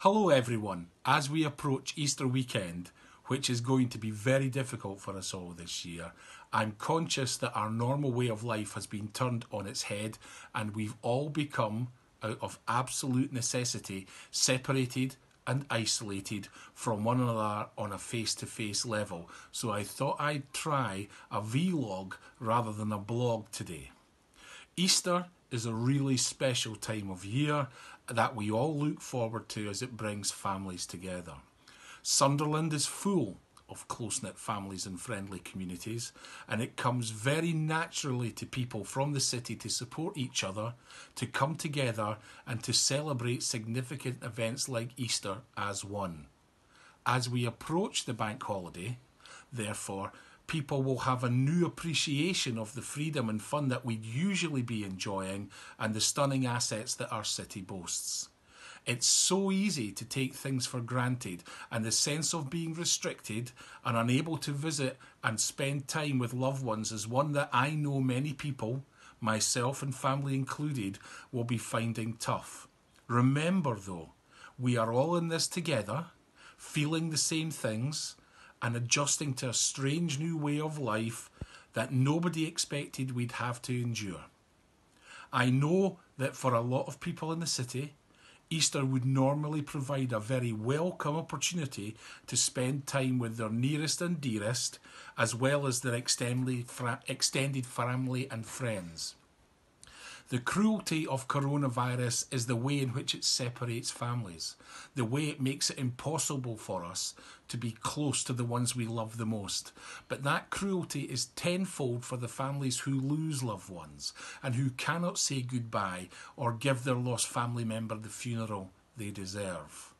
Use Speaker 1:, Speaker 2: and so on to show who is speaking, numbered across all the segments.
Speaker 1: Hello, everyone. As we approach Easter weekend, which is going to be very difficult for us all this year, I'm conscious that our normal way of life has been turned on its head and we've all become, out of absolute necessity, separated and isolated from one another on a face to face level. So I thought I'd try a vlog rather than a blog today. Easter is a really special time of year that we all look forward to as it brings families together. Sunderland is full of close knit families and friendly communities, and it comes very naturally to people from the city to support each other, to come together, and to celebrate significant events like Easter as one. As we approach the bank holiday, therefore, people will have a new appreciation of the freedom and fun that we'd usually be enjoying and the stunning assets that our city boasts. It's so easy to take things for granted, and the sense of being restricted and unable to visit and spend time with loved ones is one that I know many people, myself and family included, will be finding tough. Remember, though, we are all in this together, feeling the same things, and adjusting to a strange new way of life that nobody expected we'd have to endure. I know that for a lot of people in the city, Easter would normally provide a very welcome opportunity to spend time with their nearest and dearest, as well as their extended family and friends. The cruelty of coronavirus is the way in which it separates families, the way it makes it impossible for us to be close to the ones we love the most. But that cruelty is tenfold for the families who lose loved ones and who cannot say goodbye or give their lost family member the funeral they deserve.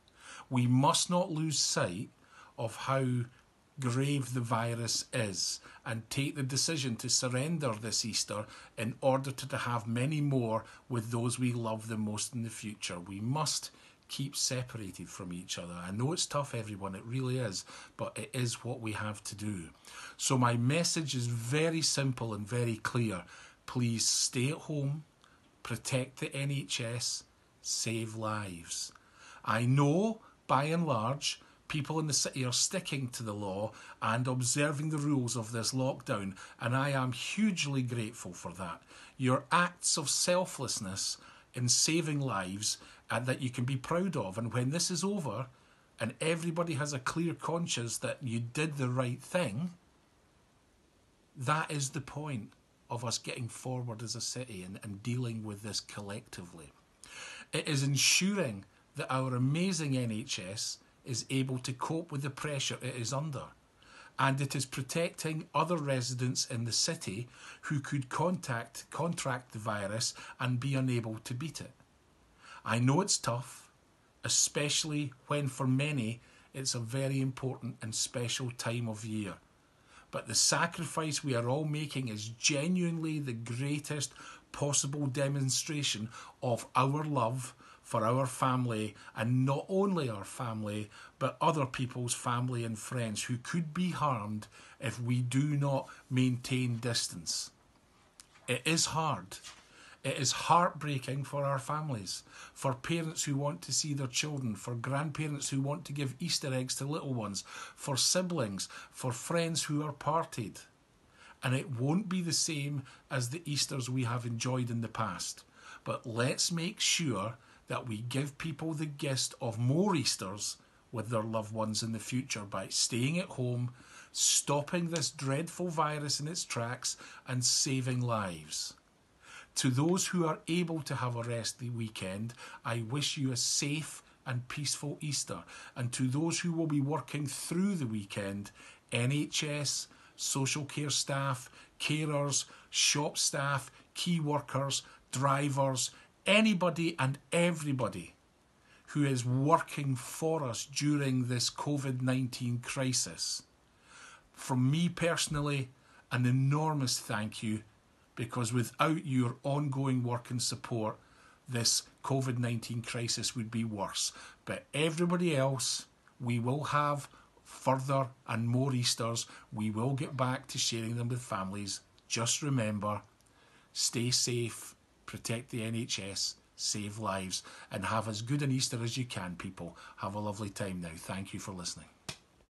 Speaker 1: We must not lose sight of how grave the virus is and take the decision to surrender this Easter in order to, have many more with those we love the most in the future. We must keep separated from each other. I know it's tough, everyone, it really is, but it is what we have to do. So, my message is very simple and very clear. Please stay at home, protect the NHS, save lives. I know, by and large, people in the city are sticking to the law and observing the rules of this lockdown, and I am hugely grateful for that. Your acts of selflessness in saving lives and that you can be proud of, and when this is over and everybody has a clear conscience that you did the right thing, that is the point of us getting forward as a city and, and dealing with this collectively. It is ensuring that our amazing NHS is able to cope with the pressure it is under. And it is protecting other residents in the city who could contact, contract the virus and be unable to beat it. I know it's tough, especially when for many it's a very important and special time of year. But the sacrifice we are all making is genuinely the greatest possible demonstration of our love for our family and not only our family but other people's family and friends who could be harmed if we do not maintain distance. It is hard. It is heartbreaking for our families, for parents who want to see their children, for grandparents who want to give Easter eggs to little ones, for siblings, for friends who are parted. And it won't be the same as the Easters we have enjoyed in the past. But let's make sure that we give people the gift of more Easters with their loved ones in the future by staying at home, stopping this dreadful virus in its tracks, and saving lives. To those who are able to have a rest the weekend, I wish you a safe and peaceful Easter. And to those who will be working through the weekend, NHS, social care staff, carers, shop staff, key workers, drivers, anybody and everybody who is working for us during this COVID 19 crisis. From me personally, an enormous thank you because without your ongoing work and support, this COVID 19 crisis would be worse. But everybody else, we will have further and more Easters. We will get back to sharing them with families. Just remember stay safe, protect the NHS, save lives, and have as good an Easter as you can, people. Have a lovely time now. Thank you for listening.